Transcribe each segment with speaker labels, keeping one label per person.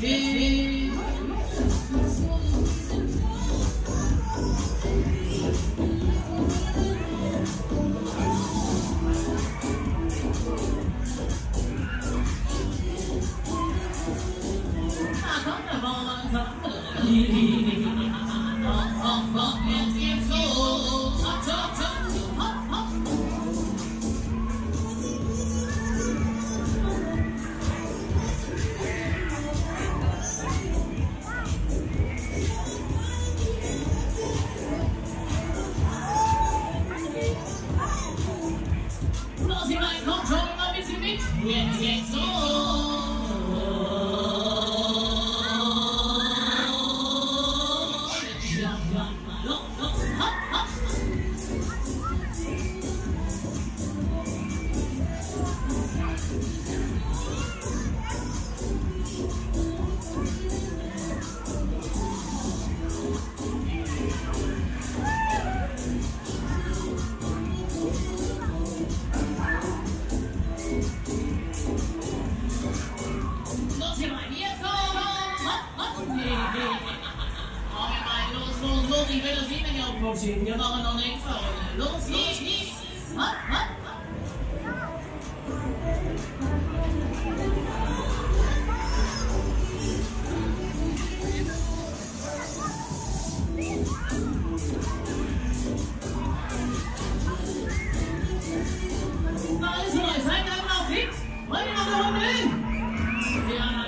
Speaker 1: see. Yes, yes. Chodźcie, nie mamy onej formy. Luz, luz, luz. What, what? Waar is er? Zijn er nog iets? Wat is er nog in? Ja.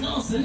Speaker 1: Los, haben